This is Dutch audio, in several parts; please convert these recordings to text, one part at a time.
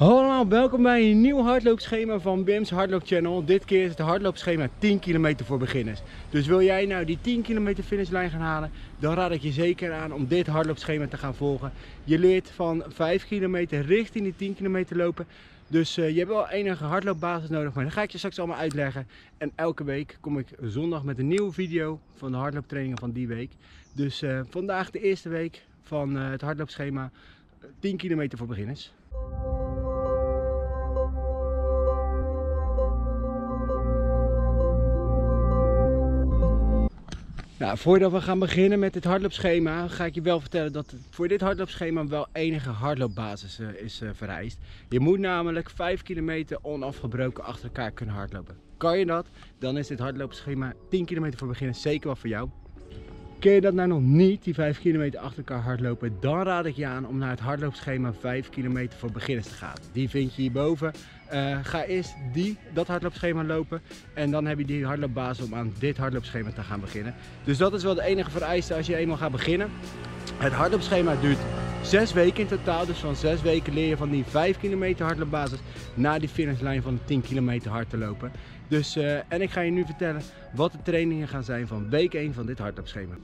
Hallo allemaal, welkom bij een nieuw hardloopschema van Bim's Hardloop Channel. Dit keer is het hardloopschema 10 kilometer voor beginners. Dus wil jij nou die 10 kilometer finishlijn gaan halen, dan raad ik je zeker aan om dit hardloopschema te gaan volgen. Je leert van 5 kilometer richting die 10 kilometer lopen. Dus uh, je hebt wel enige hardloopbasis nodig, maar dat ga ik je straks allemaal uitleggen. En elke week kom ik zondag met een nieuwe video van de hardlooptrainingen van die week. Dus uh, vandaag de eerste week van uh, het hardloopschema 10 kilometer voor beginners. Nou, voordat we gaan beginnen met dit hardloopschema ga ik je wel vertellen dat voor dit hardloopschema wel enige hardloopbasis uh, is uh, vereist. Je moet namelijk 5 kilometer onafgebroken achter elkaar kunnen hardlopen. Kan je dat, dan is dit hardloopschema 10 kilometer voor beginners zeker wel voor jou. Ken je dat nou nog niet, die 5 kilometer achter elkaar hardlopen, dan raad ik je aan om naar het hardloopschema 5 kilometer voor beginners te gaan. Die vind je hierboven. Uh, ga eerst die, dat hardloopschema lopen en dan heb je die hardloopbasis om aan dit hardloopschema te gaan beginnen. Dus dat is wel de enige vereiste als je eenmaal gaat beginnen. Het hardloopschema duurt 6 weken in totaal, dus van 6 weken leer je van die 5 kilometer hardloopbasis naar die finishlijn van de 10 kilometer hard te lopen. Dus, uh, en ik ga je nu vertellen wat de trainingen gaan zijn van week 1 van dit hardloopschema.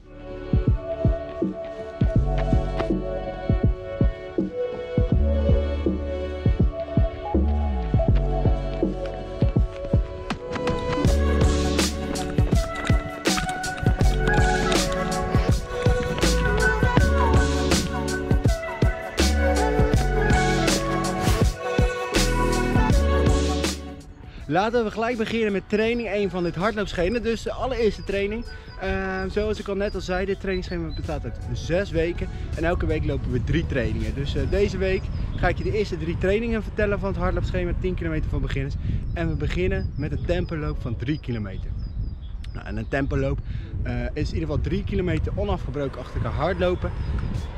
Laten we gelijk beginnen met training 1 van dit hardloopschema. Dus de allereerste training. Uh, zoals ik al net al zei, dit trainingsschema bestaat uit 6 weken. En elke week lopen we 3 trainingen. Dus uh, deze week ga ik je de eerste 3 trainingen vertellen van het hardloopschema. 10 kilometer van beginners. En we beginnen met een tempoloop van 3 kilometer. Nou, en een tempoloop uh, is in ieder geval 3 kilometer onafgebroken achter elkaar hardlopen.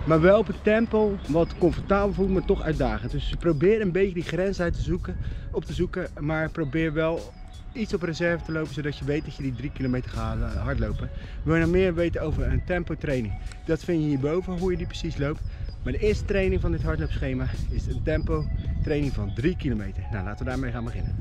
Maar wel op een tempo wat comfortabel voelt, maar toch uitdagend. Dus probeer een beetje die grens uit te zoeken, op te zoeken. Maar probeer wel iets op reserve te lopen, zodat je weet dat je die 3 kilometer gaat hardlopen. Wil je nog meer weten over een tempo training? Dat vind je hierboven, hoe je die precies loopt. Maar de eerste training van dit hardloopschema is een tempo training van 3 kilometer. Nou, laten we daarmee gaan beginnen.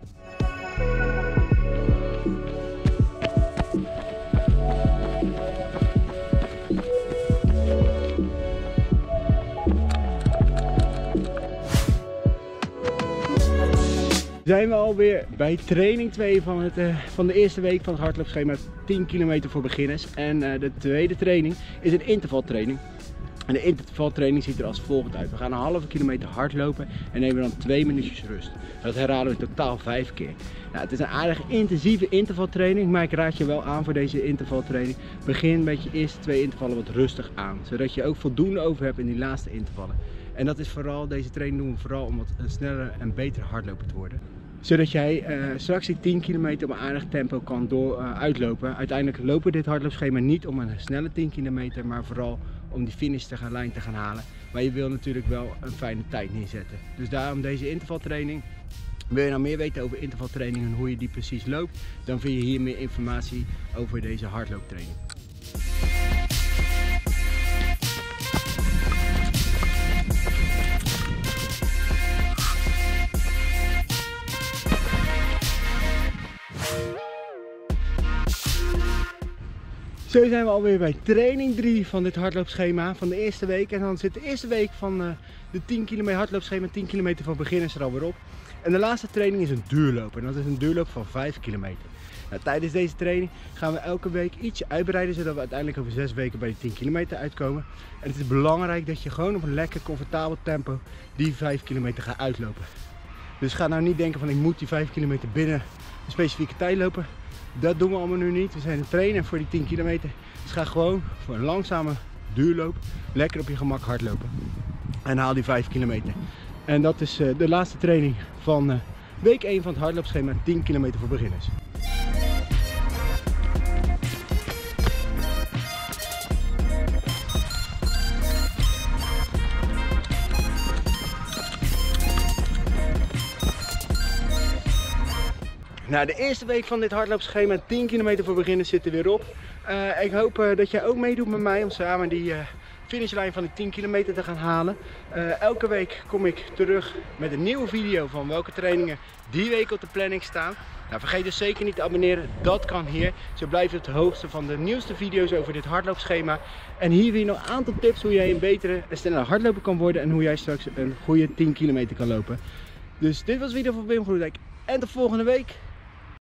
Zijn we alweer bij training 2 van, het, uh, van de eerste week van het hardloopschema 10 kilometer voor beginners. En uh, de tweede training is een intervaltraining. En de intervaltraining ziet er als volgt uit. We gaan een halve kilometer hardlopen en nemen dan twee minuutjes rust. Dat herhalen we in totaal vijf keer. Nou, het is een aardig intensieve intervaltraining, maar ik raad je wel aan voor deze intervaltraining. Begin met je eerste twee intervallen wat rustig aan, zodat je ook voldoende over hebt in die laatste intervallen. En dat is vooral, deze training doen we vooral om wat sneller en beter hardloper te worden zodat jij uh, straks die 10 kilometer op een aardig tempo kan door, uh, uitlopen. Uiteindelijk lopen dit hardloopschema niet om een snelle 10 kilometer, maar vooral om die finish te gaan, lijn te gaan halen. Maar je wil natuurlijk wel een fijne tijd neerzetten. Dus daarom deze intervaltraining. Wil je nou meer weten over intervaltraining en hoe je die precies loopt, dan vind je hier meer informatie over deze hardlooptraining. Zo zijn we alweer bij training 3 van dit hardloopschema van de eerste week. En dan zit de eerste week van uh, de 10 kilometer hardloopschema, 10 kilometer van beginners er alweer op. En de laatste training is een duurloop. En dat is een duurloop van 5 kilometer. Nou, tijdens deze training gaan we elke week ietsje uitbreiden, zodat we uiteindelijk over 6 weken bij de 10 kilometer uitkomen. En het is belangrijk dat je gewoon op een lekker comfortabel tempo die 5 kilometer gaat uitlopen. Dus ga nou niet denken van ik moet die 5 kilometer binnen een specifieke tijd lopen. Dat doen we allemaal nu niet. We zijn een trainer voor die 10 kilometer. Dus ga gewoon voor een langzame duurloop lekker op je gemak hardlopen. En haal die 5 kilometer. En dat is uh, de laatste training van uh, week 1 van het hardloopschema 10 kilometer voor beginners. Nou, de eerste week van dit hardloopschema, 10 kilometer voor beginners, zit er weer op. Uh, ik hoop uh, dat jij ook meedoet met mij om samen die uh, finishlijn van die 10 kilometer te gaan halen. Elke week kom ik terug met een nieuwe video van welke trainingen die week op de planning staan. Nou, vergeet dus zeker niet te abonneren, dat kan hier. Zo blijf je op de hoogte van de nieuwste video's over dit hardloopschema. En hier weer nog een aantal tips hoe jij een betere en sneller hardloper kan worden en hoe jij straks een goede 10 kilometer kan lopen. Dus dit was de video van Wim Groenendijk en tot volgende week.